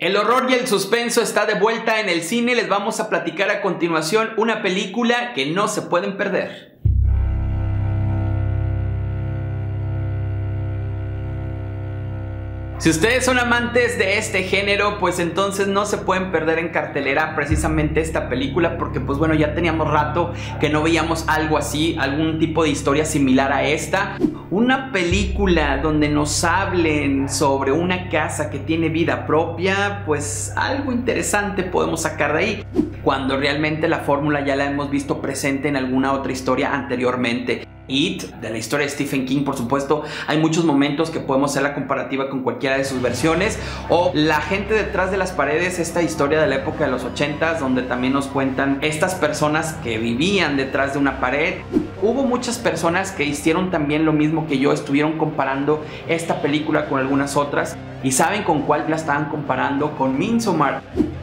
El horror y el suspenso está de vuelta en el cine. Les vamos a platicar a continuación una película que no se pueden perder. Si ustedes son amantes de este género, pues entonces no se pueden perder en cartelera precisamente esta película porque pues bueno, ya teníamos rato que no veíamos algo así, algún tipo de historia similar a esta. Una película donde nos hablen sobre una casa que tiene vida propia, pues algo interesante podemos sacar de ahí, cuando realmente la fórmula ya la hemos visto presente en alguna otra historia anteriormente. De la historia de Stephen King, por supuesto, hay muchos momentos que podemos hacer la comparativa con cualquiera de sus versiones. O La gente detrás de las paredes, esta historia de la época de los 80s, donde también nos cuentan estas personas que vivían detrás de una pared. Hubo muchas personas que hicieron también lo mismo que yo, estuvieron comparando esta película con algunas otras. ¿Y saben con cuál la estaban comparando? Con Midsommar.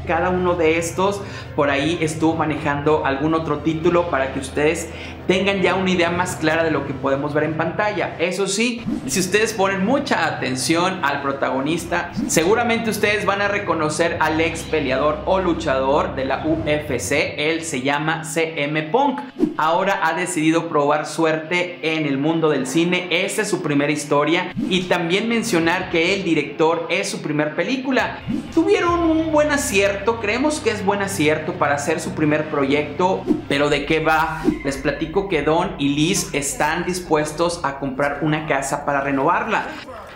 Cada uno de estos por ahí estuvo manejando algún otro título para que ustedes tengan ya una idea más clara de lo que podemos ver en pantalla. Eso sí, si ustedes ponen mucha atención al protagonista, seguramente ustedes van a reconocer al ex peleador o luchador de la UFC. Él se llama CM Punk. Ahora ha decidido probar suerte en el mundo del cine. Esta es su primera historia. Y también mencionar que el director es su primera película. Tuvieron un buen acierto. Creemos que es buen acierto para hacer su primer proyecto. Pero ¿de qué va? Les platico que Don y Liz están dispuestos a comprar una casa para renovarla.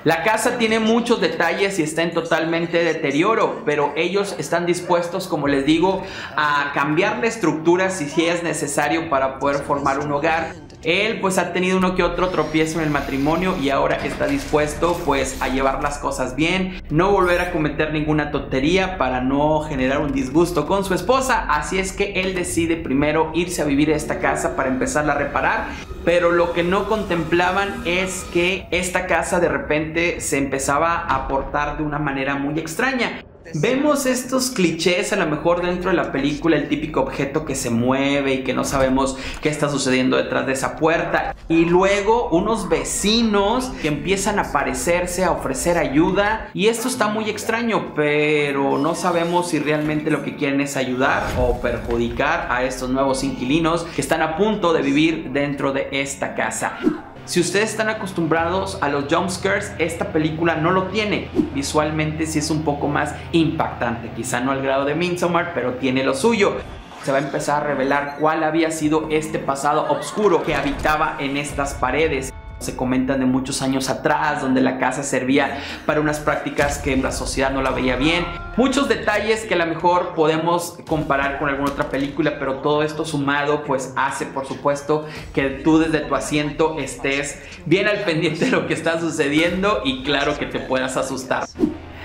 La casa tiene muchos detalles y está en totalmente deterioro, pero ellos están dispuestos, como les digo, a cambiar la estructura si es necesario para poder formar un hogar. Él pues ha tenido uno que otro tropiezo en el matrimonio y ahora está dispuesto pues a llevar las cosas bien, no volver a cometer ninguna tontería para no generar un disgusto con su esposa, así es que él decide primero irse a vivir a esta casa para empezarla a reparar, pero lo que no contemplaban es que esta casa de repente se empezaba a portar de una manera muy extraña. Vemos estos clichés a lo mejor dentro de la película, el típico objeto que se mueve y que no sabemos qué está sucediendo detrás de esa puerta. Y luego unos vecinos que empiezan a aparecerse, a ofrecer ayuda. Y esto está muy extraño, pero no sabemos si realmente lo que quieren es ayudar o perjudicar a estos nuevos inquilinos que están a punto de vivir dentro de esta casa. Si ustedes están acostumbrados a los jumpscares, esta película no lo tiene. Visualmente sí es un poco más impactante, quizá no al grado de Midsommar, pero tiene lo suyo. Se va a empezar a revelar cuál había sido este pasado oscuro que habitaba en estas paredes. Se comentan de muchos años atrás, donde la casa servía para unas prácticas que la sociedad no la veía bien. Muchos detalles que a lo mejor podemos comparar con alguna otra película, pero todo esto sumado pues hace por supuesto que tú desde tu asiento estés bien al pendiente de lo que está sucediendo y claro que te puedas asustar.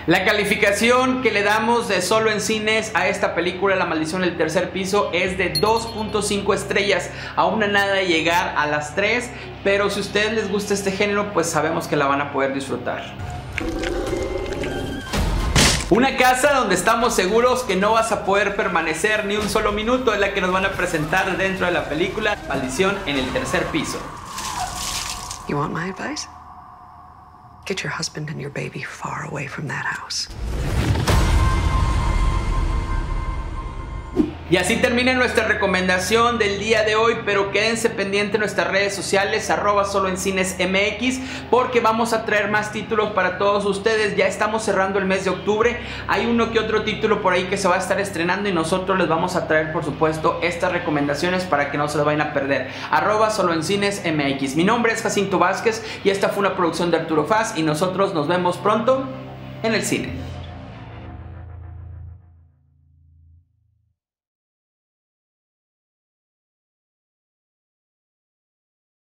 La calificación que le damos de solo en cines a esta película, La maldición del tercer piso, es de 2.5 estrellas. Aún a nada llegar a las 3, pero si a ustedes les gusta este género, pues sabemos que la van a poder disfrutar. Una casa donde estamos seguros que no vas a poder permanecer ni un solo minuto es la que nos van a presentar dentro de la película Maldición en el tercer piso. You want my advice? Get your husband and your baby far away from that house. Y así termina nuestra recomendación del día de hoy, pero quédense pendientes en nuestras redes sociales, arroba solo en cines MX, porque vamos a traer más títulos para todos ustedes. Ya estamos cerrando el mes de octubre, hay uno que otro título por ahí que se va a estar estrenando y nosotros les vamos a traer, por supuesto, estas recomendaciones para que no se lo vayan a perder. Arroba solo en cines MX. Mi nombre es Jacinto Vázquez y esta fue una producción de Arturo Faz y nosotros nos vemos pronto en el cine.